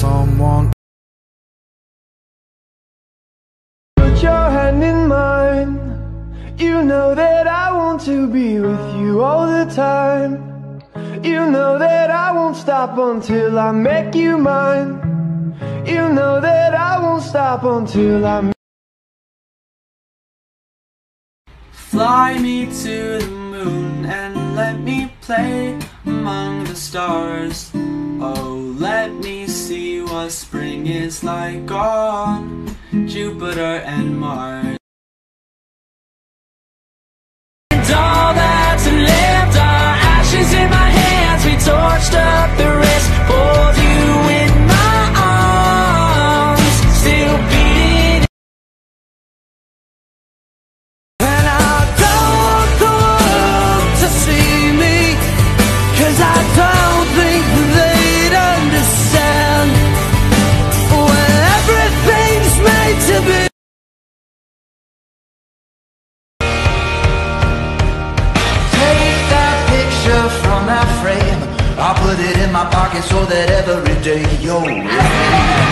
someone. Put your hand in mine. You know that I want to be with you all the time. You know that I won't stop until I make you mine. You know that I won't stop until I Fly me to among the stars. Oh, let me see what spring is like on Jupiter and Mars. I'll put it in my pocket so that every day you're with me.